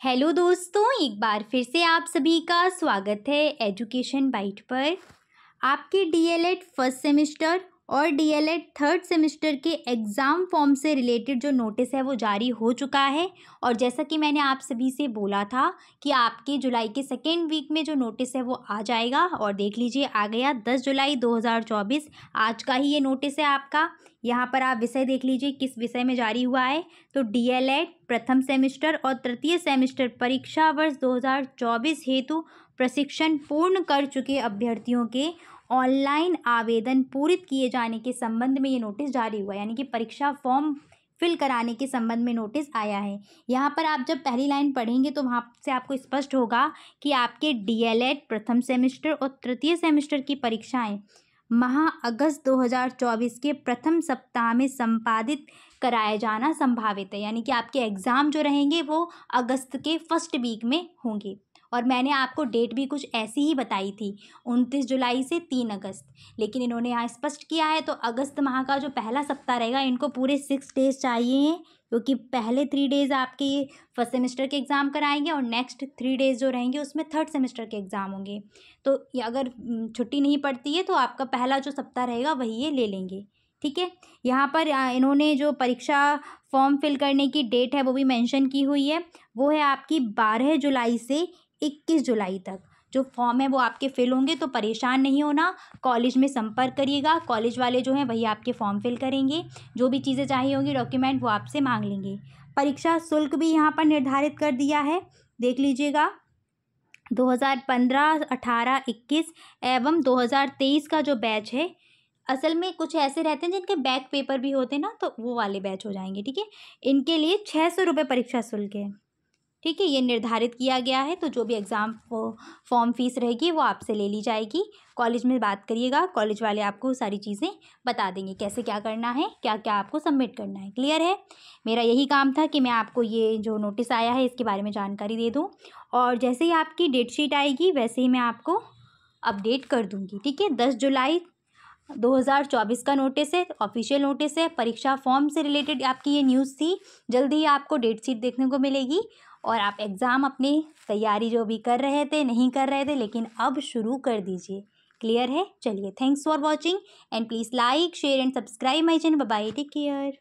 Hello दोस्तों, एक बार फिर से आप सभी का स्वागत है एजुकेशन बाइट पर। आपके डीएलएड फ़र्स्ट सेमेस्टर और डीएलएड थर्ड सेमेस्टर के एग्ज़ाम फॉर्म से रिलेटेड जो नोटिस है वो जारी हो चुका है। और जैसा कि मैंने आप सभी से बोला था कि आपके जुलाई के सेकेंड वीक में जो नोटिस है वो आ जाएगा। और देख लीजिए, आ गया दस जुलाई 2024 आज का ही ये नोटिस है आपका। यहाँ पर आप विषय देख लीजिए, किस विषय में जारी हुआ है। तो डीएलएड प्रथम सेमेस्टर और तृतीय सेमेस्टर परीक्षा वर्ष 2024 हेतु प्रशिक्षण पूर्ण कर चुके अभ्यर्थियों के। ऑनलाइन आवेदन पूरित किए जाने के संबंध में ये नोटिस जारी हुआ यानी कि परीक्षा फॉर्म फिल कराने के संबंध में नोटिस आया है। यहाँ पर आप जब पहली लाइन पढ़ेंगे तो वहाँ से आपको स्पष्ट होगा कि आपके डीएलएड प्रथम सेमेस्टर और तृतीय सेमेस्टर की परीक्षाएँ माह अगस्त 2024 के प्रथम सप्ताह में संपादित कराया जाना संभावित है, यानी कि आपके एग्ज़ाम जो रहेंगे वो अगस्त के फ़र्स्ट वीक में होंगे। और मैंने आपको डेट भी कुछ ऐसी ही बताई थी, उनतीस जुलाई से तीन अगस्त। लेकिन इन्होंने यहाँ स्पष्ट किया है तो अगस्त माह का जो पहला सप्ताह रहेगा, इनको पूरे सिक्स डेज़ चाहिए, क्योंकि पहले थ्री डेज़ आपके फ़र्स्ट सेमेस्टर के एग्ज़ाम कराएँगे और नेक्स्ट थ्री डेज़ जो रहेंगे, उसमें थर्ड सेमेस्टर के एग्ज़ाम होंगे। तो अगर छुट्टी नहीं पड़ती है तो आपका पहला जो सप्ताह रहेगा, वही ये ले लेंगे। ठीक है? यहाँ पर इन्होंने जो परीक्षा फॉर्म फिल करने की डेट है, वो भी मेंशन की हुई है। वो है आपकी बारह जुलाई से इक्कीस जुलाई तक। जो फॉर्म है वो आपके फिल होंगे तो परेशान नहीं होना। कॉलेज में संपर्क करिएगा। कॉलेज वाले जो हैं, वही आपके फॉर्म फिल करेंगे। जो भी चीज़ें चाहिए होंगी डॉक्यूमेंट वो आपसे मांग लेंगे। परीक्षा शुल्क भी यहाँ पर निर्धारित कर दिया है। देख लीजिएगा। दो हज़ार पंद्रह, अठारह, इक्कीस एवं दो हज़ार तेईस का जो बैच है, असल में कुछ ऐसे रहते हैं जिनके बैक पेपर भी होते हैं ना तो वो वाले बैच हो जाएँगे, ठीक है? इनके लिए छः सौ रुपये परीक्षा शुल्क है। ठीक है, ये निर्धारित किया गया है तो जो भी एग्ज़ाम फॉर्म फ़ीस रहेगी, वो आपसे ले ली जाएगी। कॉलेज में बात करिएगा कॉलेज वाले आपको सारी चीज़ें बता देंगे, कैसे क्या करना है क्या क्या आपको सबमिट करना है। क्लियर है? मेरा यही काम था कि मैं आपको ये जो नोटिस आया है, इसके बारे में जानकारी दे दूँ। और जैसे ही आपकी डेट शीट आएगी, वैसे ही मैं आपको अपडेट कर दूँगी, ठीक है? दस जुलाई 2024 का नोटिस है ऑफिशियल नोटिस है, परीक्षा फॉर्म से रिलेटेड आपकी ये न्यूज़ थी। जल्दी ही आपको डेट शीट देखने को मिलेगी। और आप एग्ज़ाम अपनी तैयारी जो भी कर रहे थे, नहीं कर रहे थे, लेकिन अब शुरू कर दीजिए। क्लियर है? चलिए thanks for watching and please like share and subscribe my channel bye take care